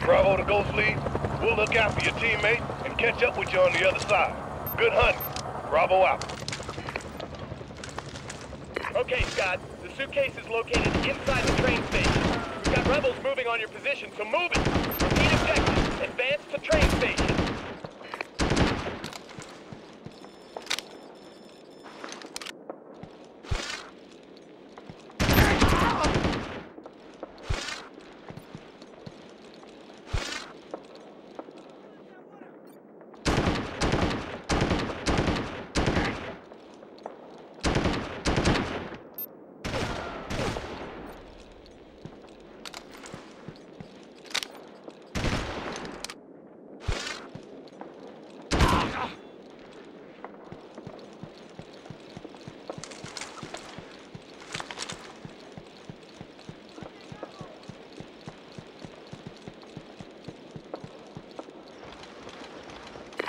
Bravo to Ghost Lead. We'll look after your teammate and catch up with you on the other side. Good hunting. Bravo out. Okay, Scott. The suitcase is located inside the train station. We've got rebels moving on your position, so move it. Repeat objective. Advance to train station.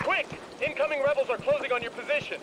Quick! Incoming rebels are closing on your position.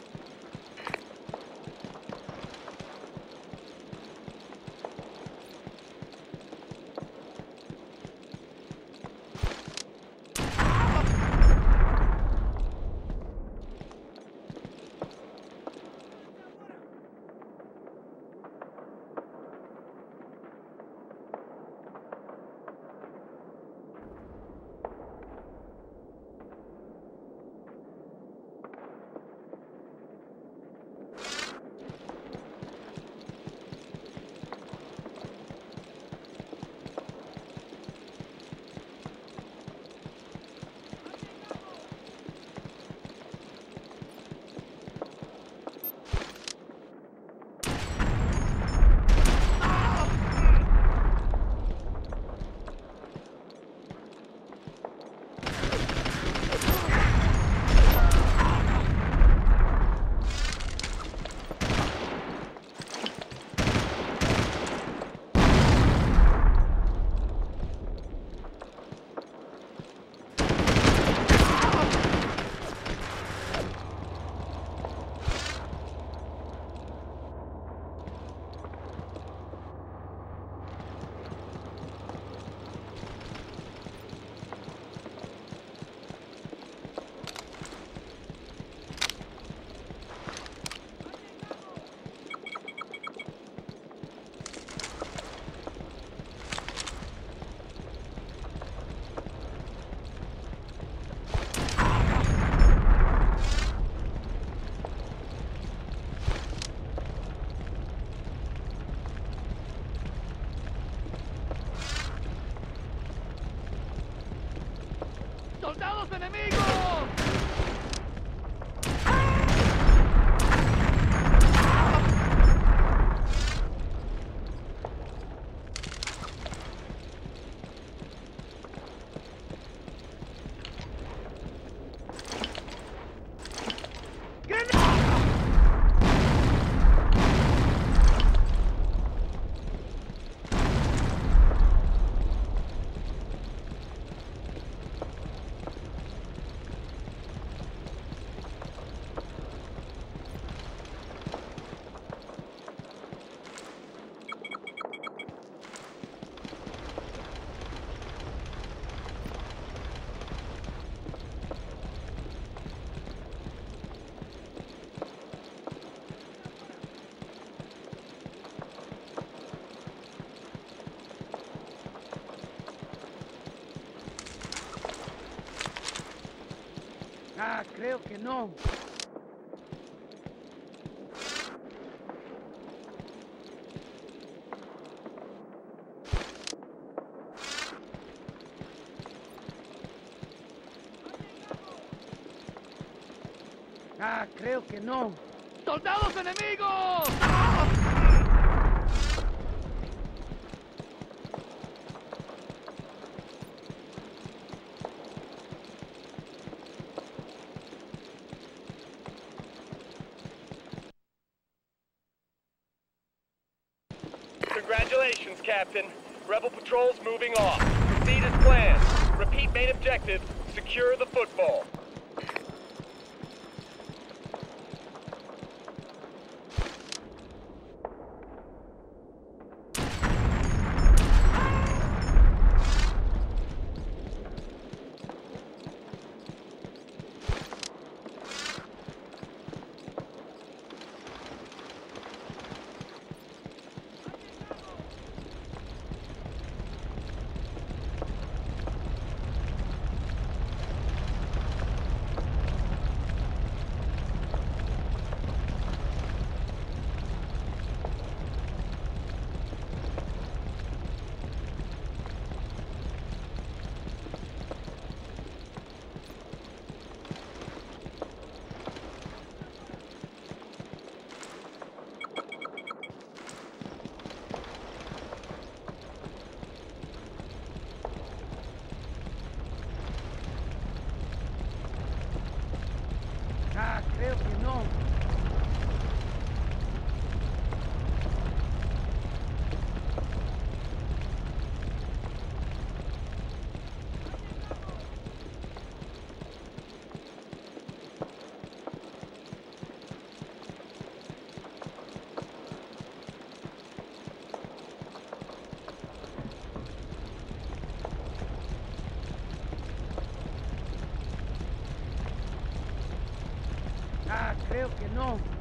Creo que no. Ah, creo que no. ¡Soldados enemigos! Congratulations, Captain. Rebel patrol's moving off. Proceed as planned. Repeat main objective. Secure the football. Creo que no.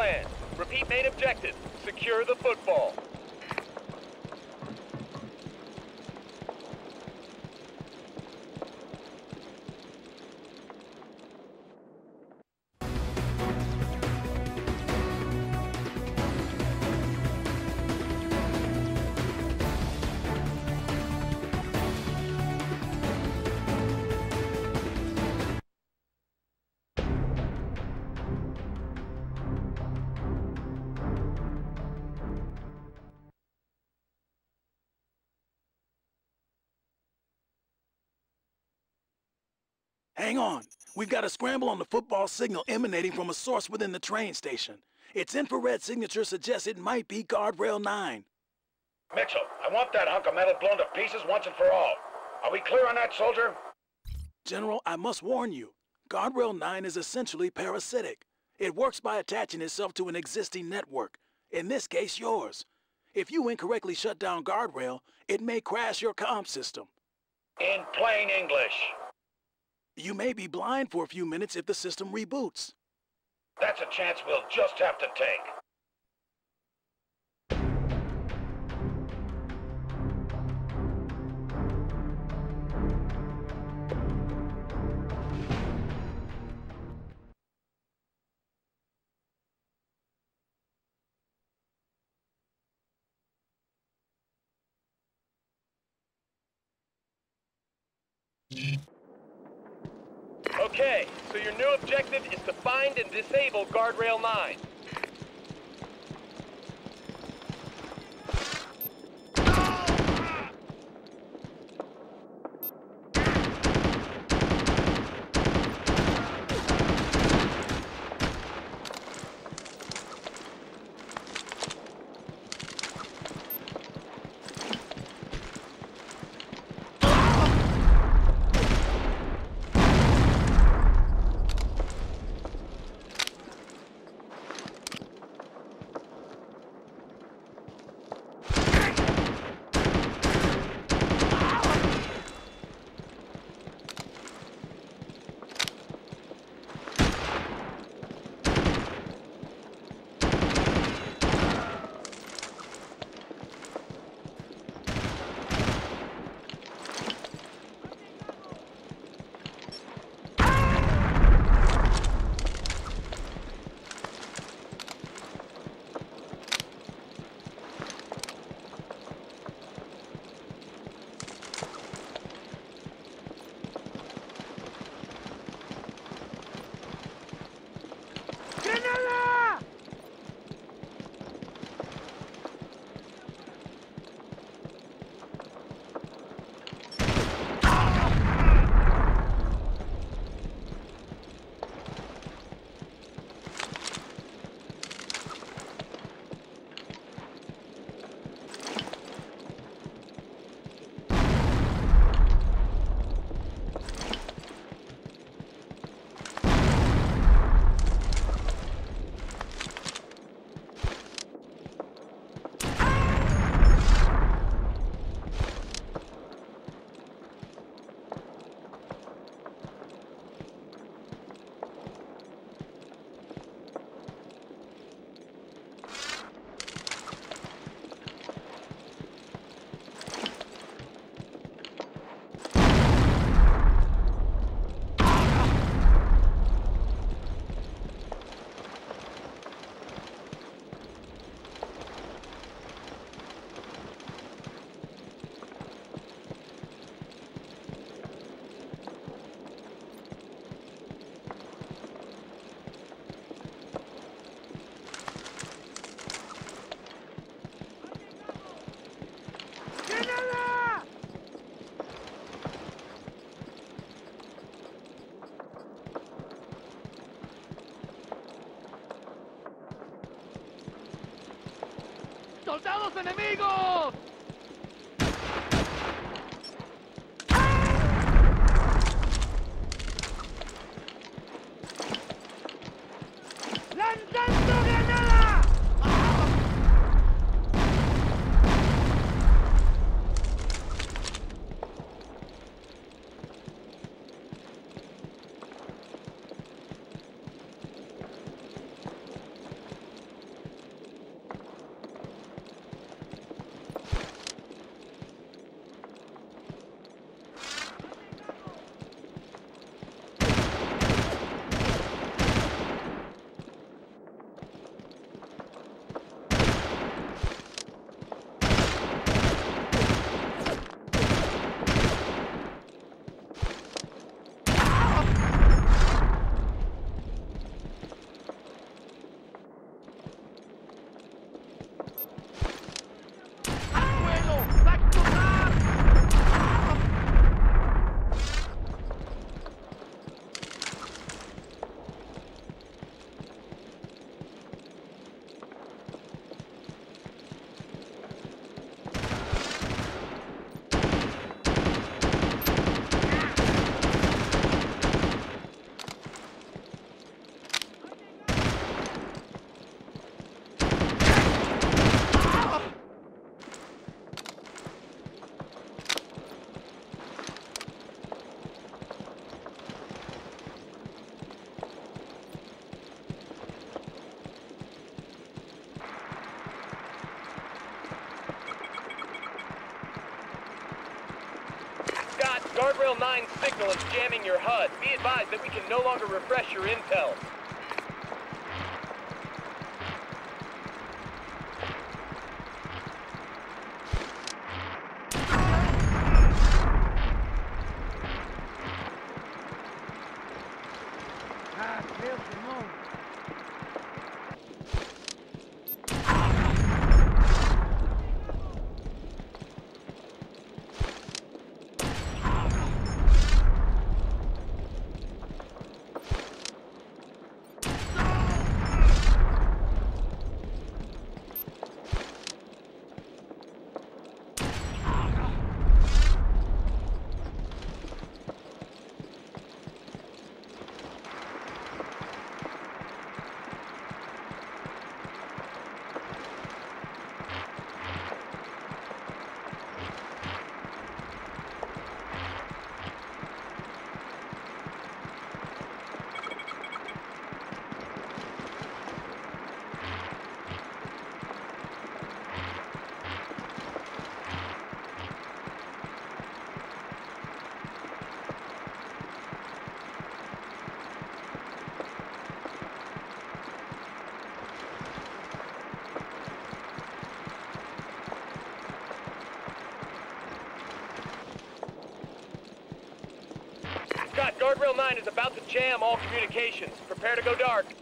Planned. Repeat main objective. We've got a scramble on the football signal emanating from a source within the train station. Its infrared signature suggests it might be Guardrail 9. Mitchell, I want that hunk of metal blown to pieces once and for all. Are we clear on that, soldier? General, I must warn you. Guardrail 9 is essentially parasitic. It works by attaching itself to an existing network, in this case yours. If you incorrectly shut down Guardrail, it may crash your comm system. In plain English. You may be blind for a few minutes if the system reboots. That's a chance we'll just have to take. Find and disable Guardrail 9. ¡Soldados enemigos! Guardrail 9 signal is jamming your HUD. Be advised that we can no longer refresh your intel. Ah, creo que no. Scott, Guardrail 9 is about to jam all communications. Prepare to go dark.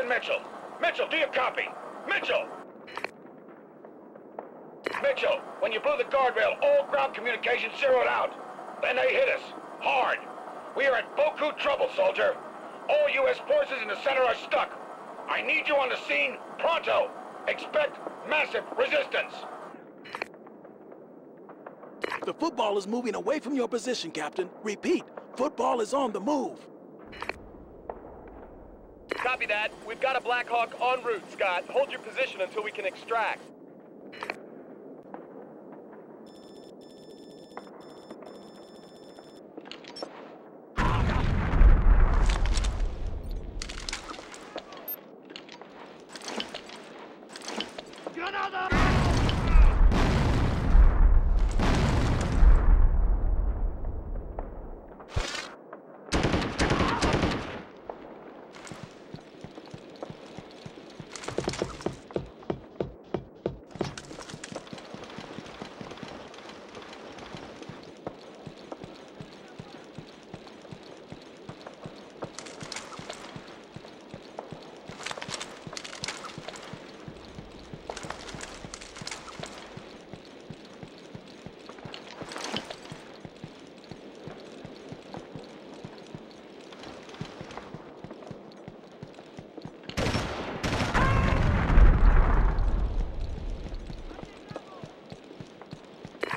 Mitchell. Mitchell, do you copy? Mitchell! Mitchell, when you blew the guardrail, all ground communication zeroed out. Then they hit us. Hard. We are in Boku trouble, soldier. All U.S. forces in the center are stuck. I need you on the scene pronto. Expect massive resistance. The football is moving away from your position, Captain. Repeat, football is on the move. Copy that. We've got a Black Hawk en route, Scott. Hold your position until we can extract.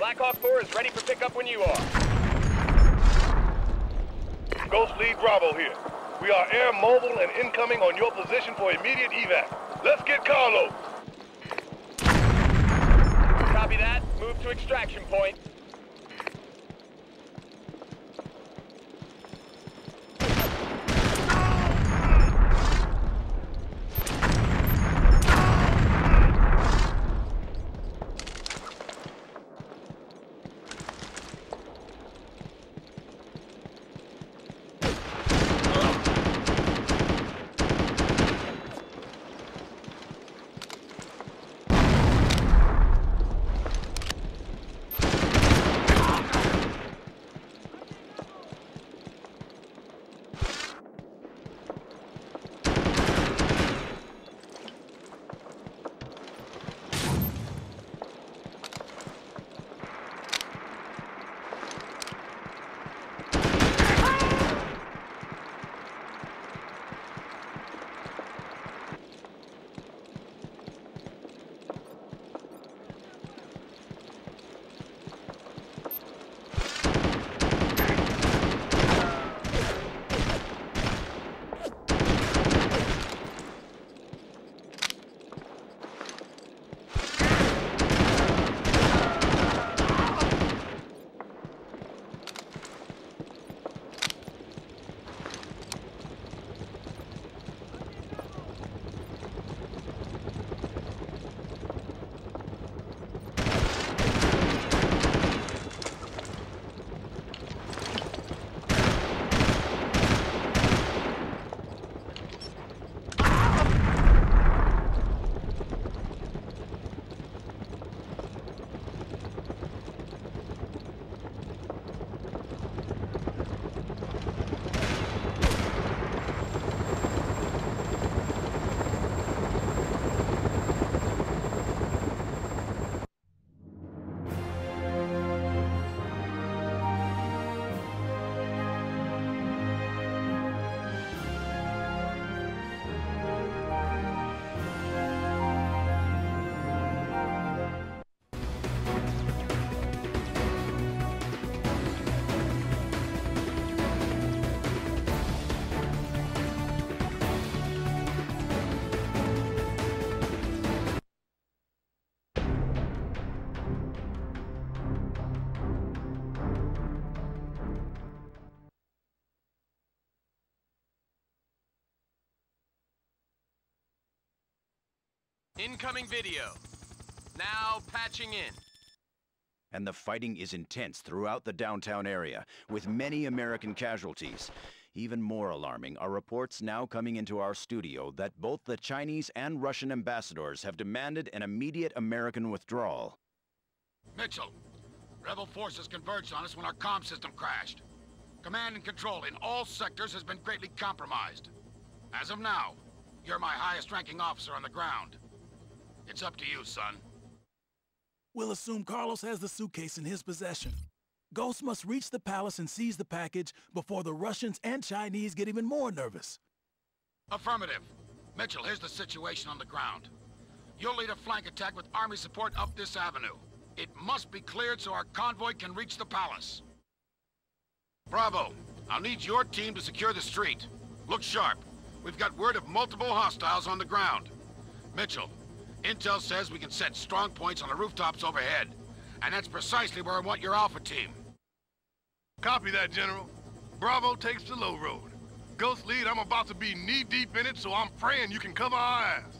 Black Hawk 4 is ready for pickup when you are. Ghost Lead Bravo here. We are air mobile and incoming on your position for immediate evac. Let's get Carlo. Copy that. Move to extraction point. Incoming video. Now patching in. And the fighting is intense throughout the downtown area, with many American casualties. Even more alarming are reports now coming into our studio that both the Chinese and Russian ambassadors have demanded an immediate American withdrawal. Mitchell, rebel forces converged on us when our comm system crashed. Command and control in all sectors has been greatly compromised. As of now, You're my highest ranking officer on the ground. It's up to you, son. We'll assume Carlos has the suitcase in his possession. Ghost must reach the palace and seize the package before the Russians and Chinese get even more nervous. Affirmative. Mitchell, here's the situation on the ground. You'll lead a flank attack with army support up this avenue. It must be cleared so our convoy can reach the palace. Bravo. I'll need your team to secure the street. Look sharp. We've got word of multiple hostiles on the ground. Mitchell, intel says we can set strong points on the rooftops overhead. And that's precisely where I want your Alpha team. Copy that, General. Bravo takes the low road. Ghost Lead, I'm about to be knee-deep in it, so I'm praying you can cover our ass.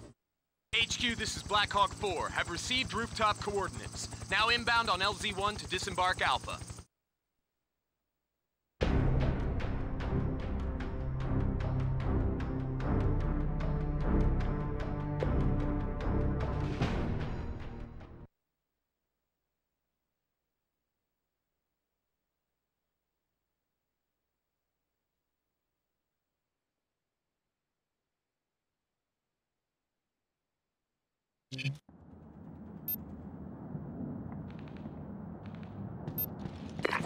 HQ, this is Blackhawk 4. Have received rooftop coordinates. Now inbound on LZ-1 to disembark Alpha.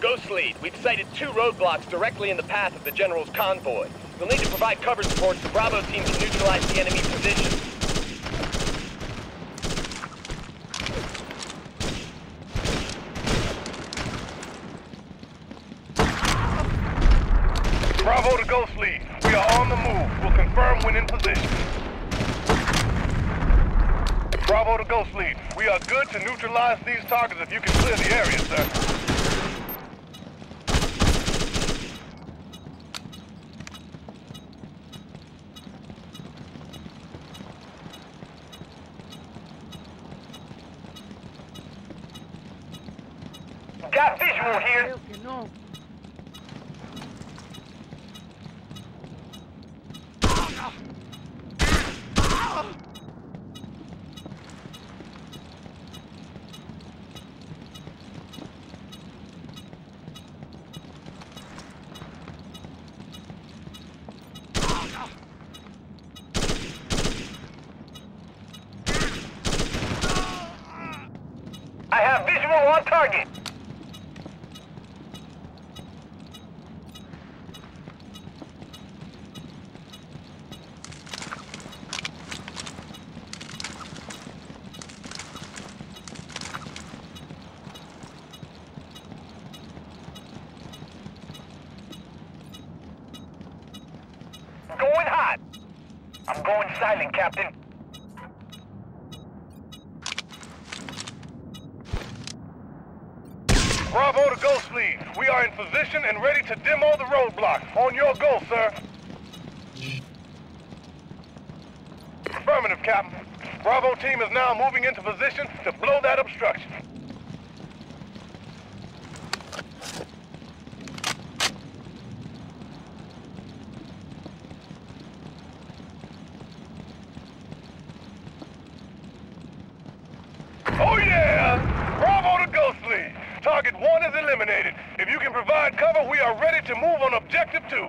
Ghost Lead, we've sighted two roadblocks directly in the path of the General's convoy. You'll need to provide cover support to Bravo team to neutralize the enemy position. Bravo to Ghost Lead. We are on the move. We'll confirm when in position. Lead. We are good to neutralize these targets if you can clear the area, sir. Got visual here. Creo que no. I have visual on target. Going hot. I'm going silent, Captain. Bravo to Ghost Lead. We are in position and ready to demo the roadblock. On your go, sir. Affirmative, Captain. Bravo team is now moving into position to blow that obstruction. Oh yeah! Bravo to Ghost Lead. Target one is eliminated. If you can provide cover, we are ready to move on objective two.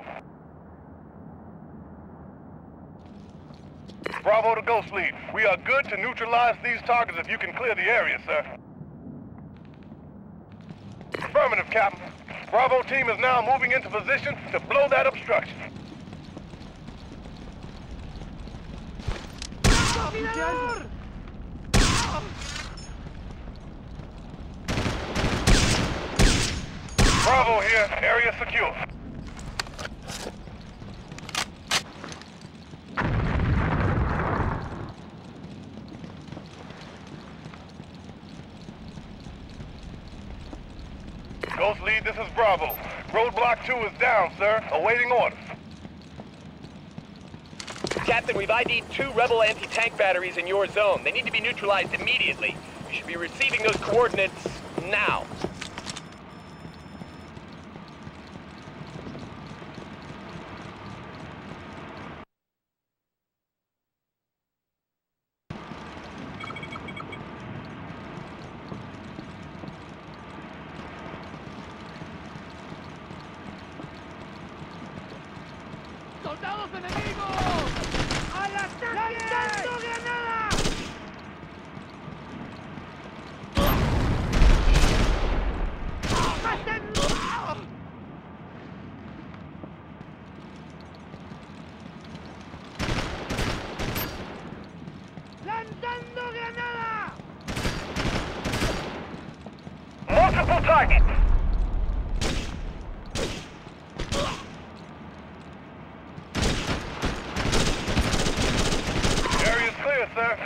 Bravo to Ghost Lead. We are good to neutralize these targets if you can clear the area, sir. Affirmative, Captain. Bravo team is now moving into position to blow that obstruction. ¡Oficial! Bravo here. Area secure. Ghost Lead, this is Bravo. Roadblock 2 is down, sir. Awaiting orders. Captain, we've ID'd two Rebel anti-tank batteries in your zone. They need to be neutralized immediately. You should be receiving those coordinates now. ¡Soldados enemigos! ¡Al ataque! on target. Area's clear, sir.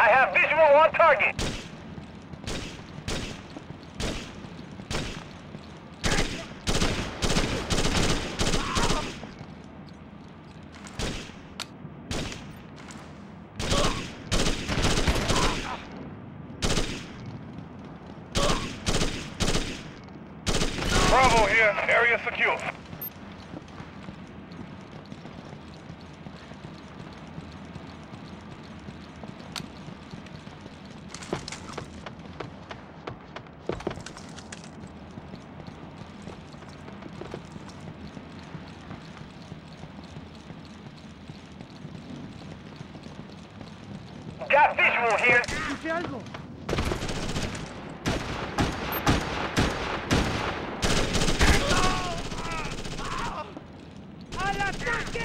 I have visual on target. Bravo here. Area secure. Got visual here. Escuché algo. ¡Al ataque!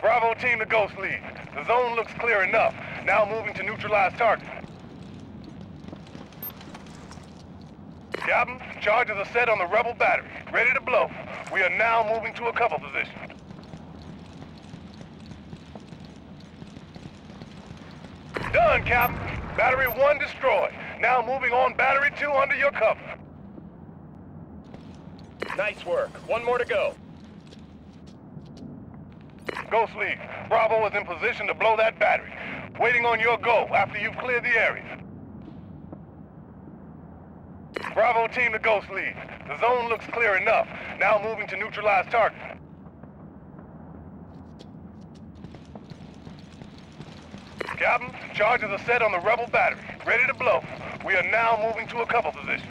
Bravo team to Ghost Lead. The zone looks clear enough. Now moving to neutralize target. Captain, charges are set on the rebel battery. Ready to blow. We are now moving to a cover position. Done, Captain. Battery 1 destroyed. Now moving on battery 2 under your cover. Nice work. One more to go. Ghost Lead, Bravo is in position to blow that battery. Waiting on your go after you've cleared the area. Bravo team to Ghost Lead. The zone looks clear enough. Now moving to neutralize target. Captain, charges are set on the rebel battery. Ready to blow. We are now moving to a cover position.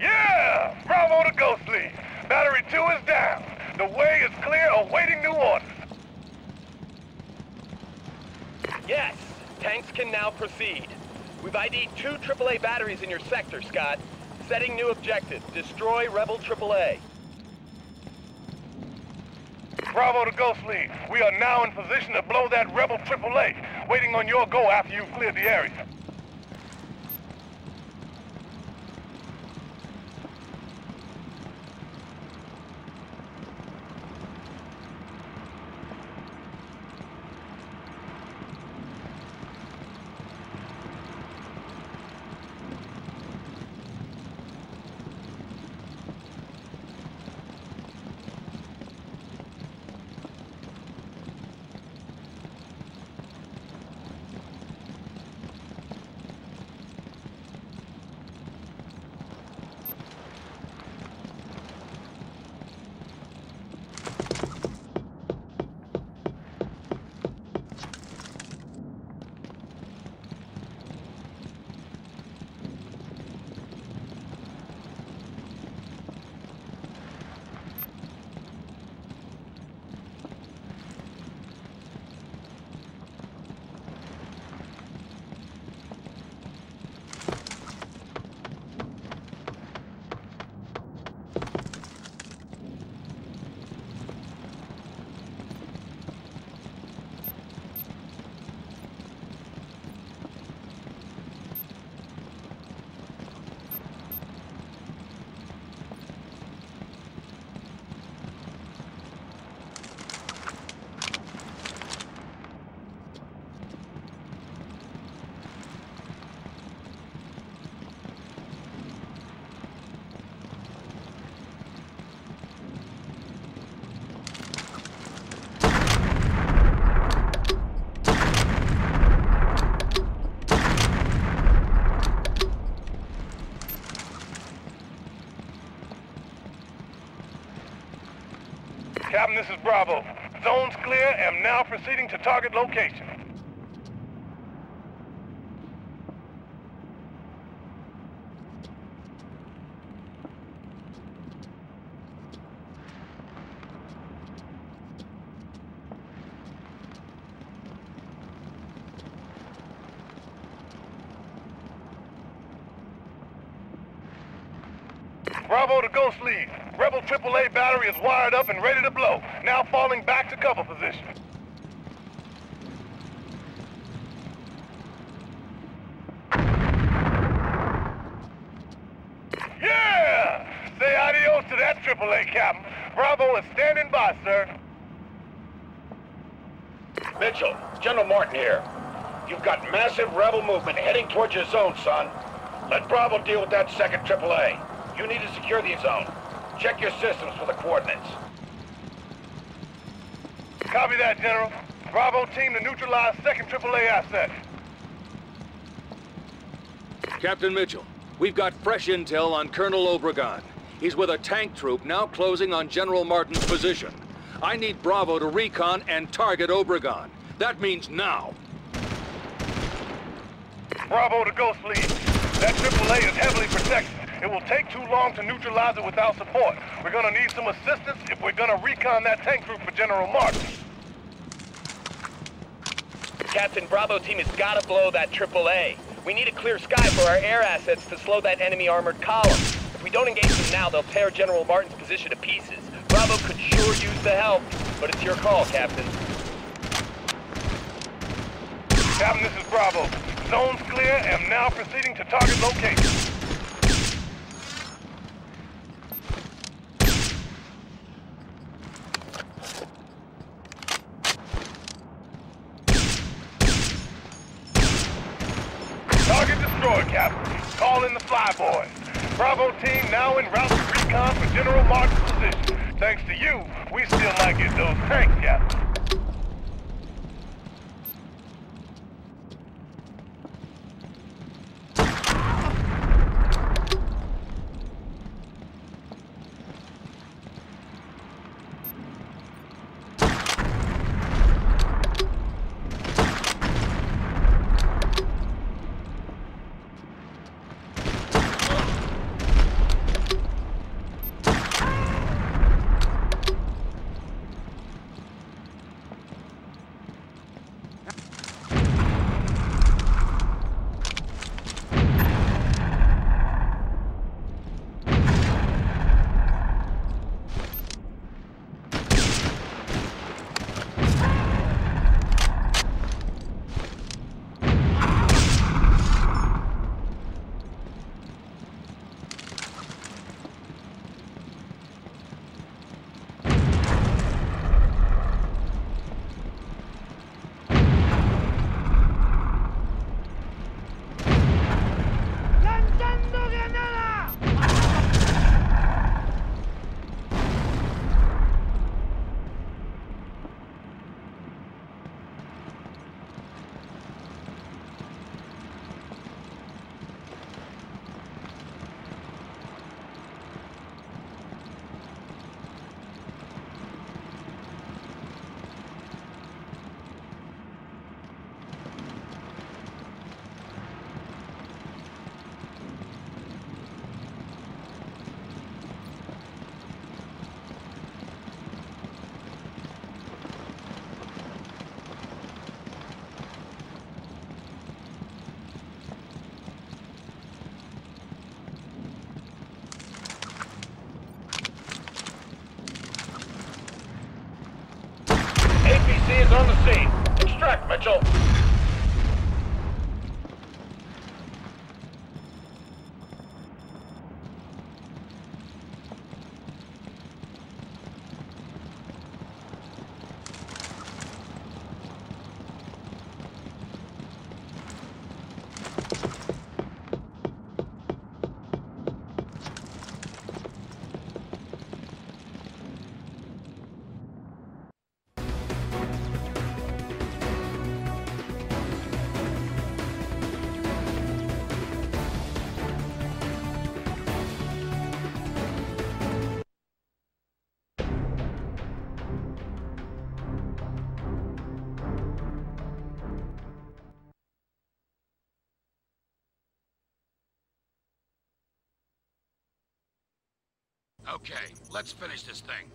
Yeah! Bravo to Ghost Lead. Battery 2 is down. The way is clear, awaiting new orders. Yes, tanks can now proceed. We've ID'd two AAA batteries in your sector, Scott. Setting new objective. Destroy Rebel AAA. Bravo to Ghost Lead. We are now in position to blow that Rebel AAA, waiting on your go after you've cleared the area. Bravo. Zone's clear. Am now proceeding to target location. Bravo to Ghost Lead. Rebel AAA battery is wired up and ready to blow. Now falling back to cover position. Yeah! Say adios to that AAA, Captain. Bravo is standing by, sir. Mitchell, General Martin here. You've got massive rebel movement heading towards your zone, son. Let Bravo deal with that second AAA. You need to secure the zone. Check your systems for the coordinates. Copy that, General. Bravo team to neutralize second AAA asset. Captain Mitchell, we've got fresh intel on Colonel Obregon. He's with a tank troop now closing on General Martin's position. I need Bravo to recon and target Obregon. That means now. Bravo to Ghost Lead. That AAA is heavily protected. It will take too long to neutralize it without support. We're gonna need some assistance if we're gonna recon that tank group for General Martin. Captain, Bravo team has got to blow that AAA. We need a clear sky for our air assets to slow that enemy armored column. If we don't engage them now, they'll tear General Martin's position to pieces. Bravo could sure use the help, but it's your call, Captain. Captain, this is Bravo. Zone's clear and now proceeding to target location. Target destroyed, Captain. Call in the flyboys. Bravo team now en route to recon for General Martin's position. Thanks to you, we still might get those tanks, Captain. 8. Let's finish this thing.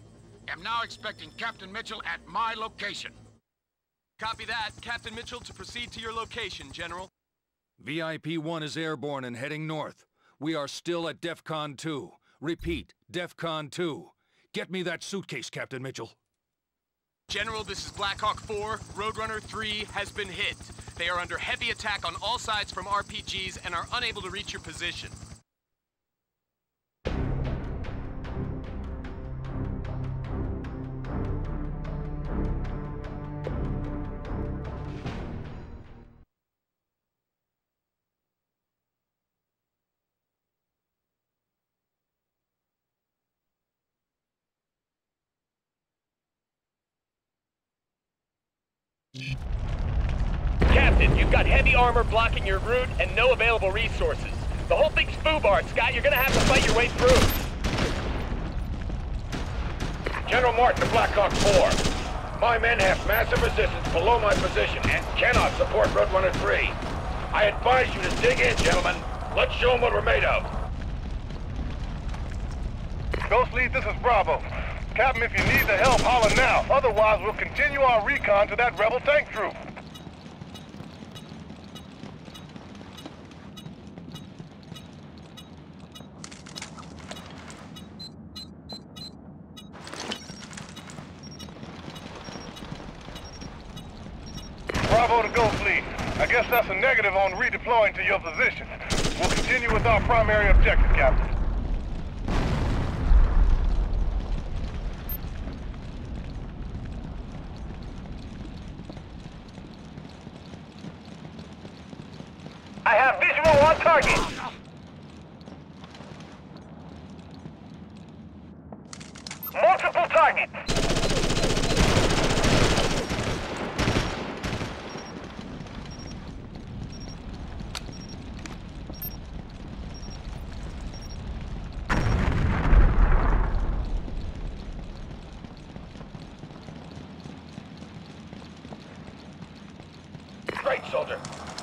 I'm now expecting Captain Mitchell at my location. Copy that. Captain Mitchell to proceed to your location, General. VIP-1 is airborne and heading north. We are still at DEFCON 2. Repeat, DEFCON 2. Get me that suitcase, Captain Mitchell. General, this is Blackhawk 4. Roadrunner 3 has been hit. They are under heavy attack on all sides from RPGs and are unable to reach your position. Captain, you've got heavy armor blocking your route and no available resources. The whole thing's FUBAR, Scott. You're gonna have to fight your way through. General Martin to Blackhawk 4. My men have massive resistance below my position and cannot support Roadrunner 3. I advise you to dig in, gentlemen. Let's show them what we're made of. Ghost Lead, this is Bravo. Captain, if you need the help, holler now. Otherwise, we'll continue our recon to that rebel tank troop. Bravo to Ghost Lead. I guess that's a negative on redeploying to your position. We'll continue with our primary objective, Captain. I have visual on target. Multiple targets. Great, soldier.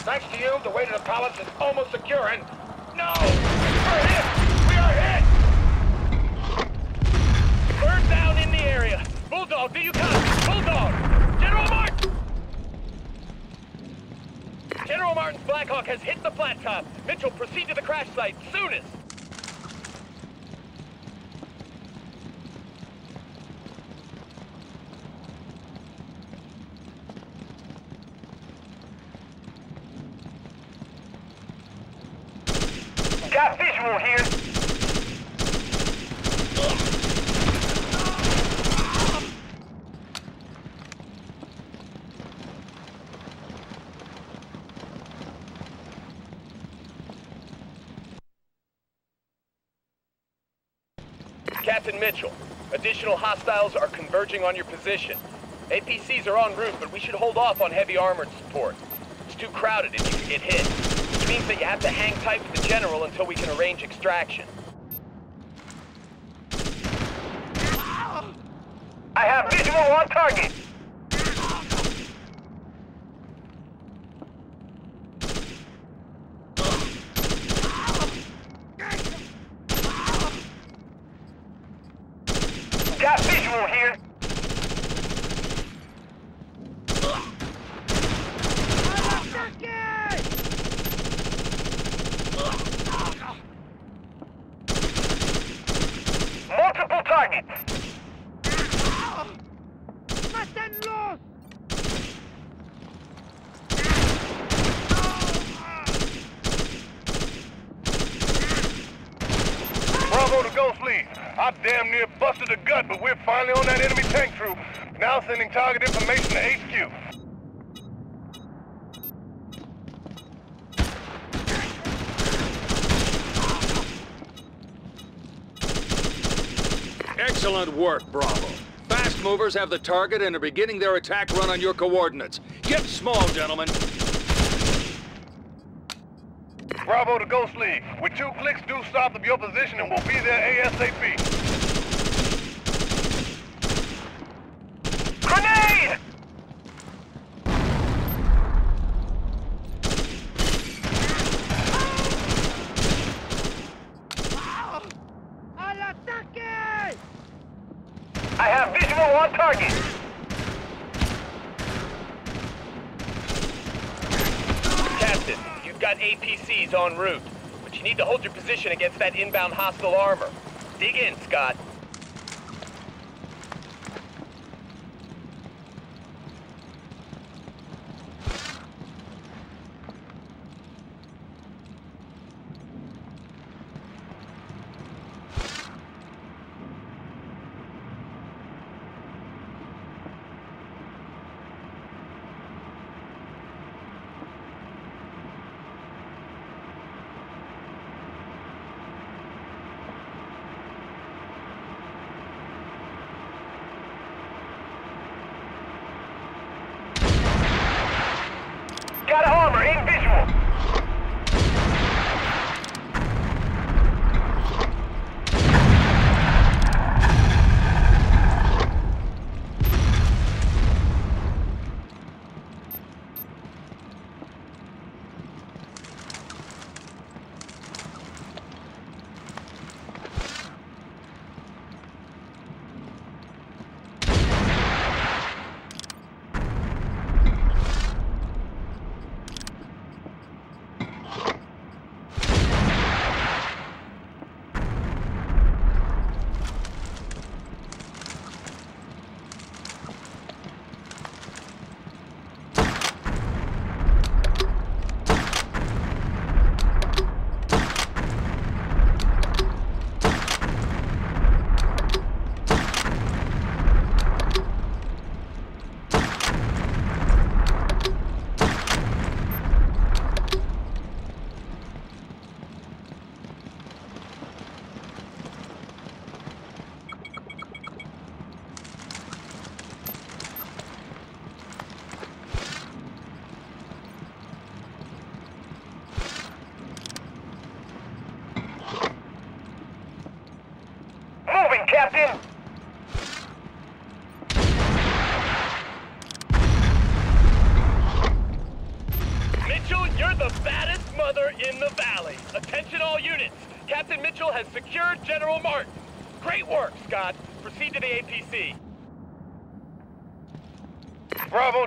Thanks to you, the way to the palace is almost secure and... No! We're hit! We are hit! Bird down in the area. Bulldog, do you copy? Bulldog! General Martin! General Martin's Blackhawk has hit the flat top. Mitchell, proceed to the crash site soonest. Got visual here. Captain Mitchell, additional hostiles are converging on your position. APCs are en route, but we should hold off on heavy armored support. It's too crowded if you get hit, which means that you have to hang tight with the General until we can arrange extraction. I have visual on target. Got visual here. Multiple targets. ¡Mátenlos! Bravo to Ghost Lead. I damn near busted a gut, but we're finally on that enemy tank troop. Now sending target information to HQ. Excellent work, Bravo. Fast movers have the target and are beginning their attack run on your coordinates. Get small, gentlemen. Bravo to Ghost Lead. With two clicks due south of your position and we'll be there ASAP. Grenade! ¡Al ataque! I have visual on target. Captain, you've got APCs en route, but you need to hold your position against that inbound hostile armor. Dig in, Scott.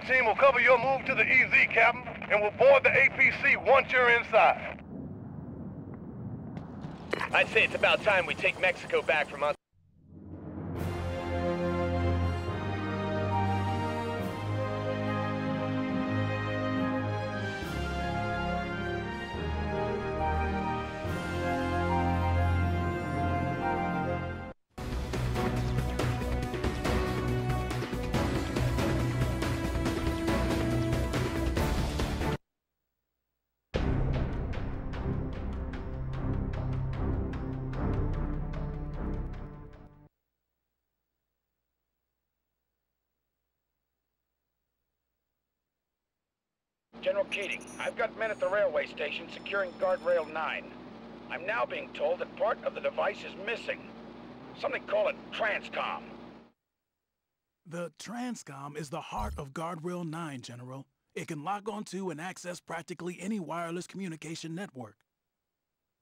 Team will cover your move to the EZ, Captain, and will board the APC once you're inside. I'd say it's about time we take Mexico back from us. General Keating, I've got men at the railway station securing Guardrail 9. I'm now being told that part of the device is missing. Something call it Transcom. The Transcom is the heart of Guardrail 9, General. It can lock onto and access practically any wireless communication network.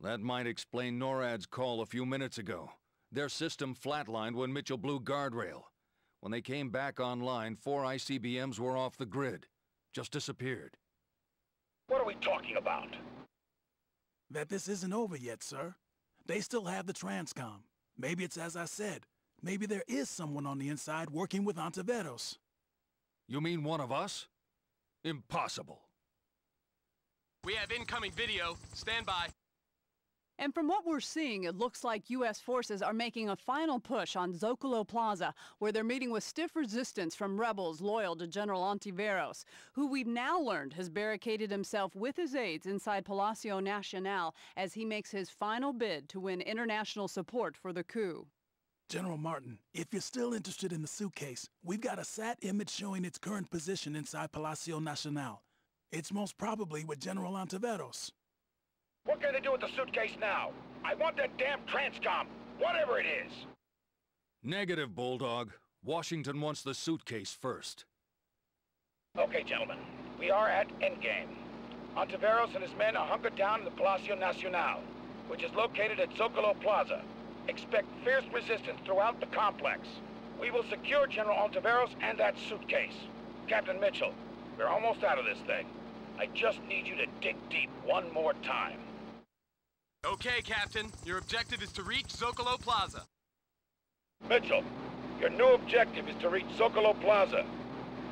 That might explain NORAD's call a few minutes ago. Their system flatlined when Mitchell blew guardrail. When they came back online, four ICBMs were off the grid. Just disappeared. What are we talking about? That this isn't over yet, sir. They still have the Transcom. Maybe it's as I said. Maybe there is someone on the inside working with Ontiveros. You mean one of us? Impossible. We have incoming video. Stand by. And from what we're seeing, it looks like U.S. forces are making a final push on Zocalo Plaza, where they're meeting with stiff resistance from rebels loyal to General Ontiveros, who we've now learned has barricaded himself with his aides inside Palacio Nacional as he makes his final bid to win international support for the coup. General Martin, if you're still interested in the suitcase, we've got a SAT image showing its current position inside Palacio Nacional. It's most probably with General Ontiveros. What can they do with the suitcase now? I want that damn Transcom, whatever it is. Negative, Bulldog. Washington wants the suitcase first. Okay, gentlemen, we are at Endgame. Ontiveros and his men are hunkered down in the Palacio Nacional, which is located at Zocalo Plaza. Expect fierce resistance throughout the complex. We will secure General Ontiveros and that suitcase. Captain Mitchell, we're almost out of this thing. I just need you to dig deep one more time. Okay, Captain. Your objective is to reach Zocalo Plaza. Mitchell, your new objective is to reach Zocalo Plaza.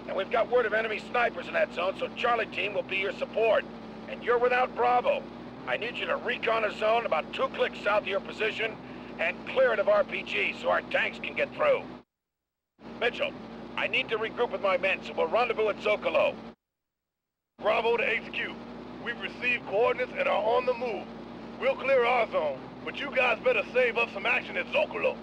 And we've got word of enemy snipers in that zone, so Charlie Team will be your support. And you're without Bravo. I need you to recon a zone about two clicks south of your position and clear it of RPGs so our tanks can get through. Mitchell, I need to regroup with my men, so we'll rendezvous at Zocalo. Bravo to HQ. We've received coordinates and are on the move. We'll clear our zone, but you guys better save up some action at Zocalo.